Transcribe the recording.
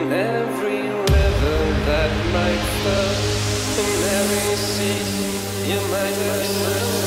in every river that might flow, in every sea you might have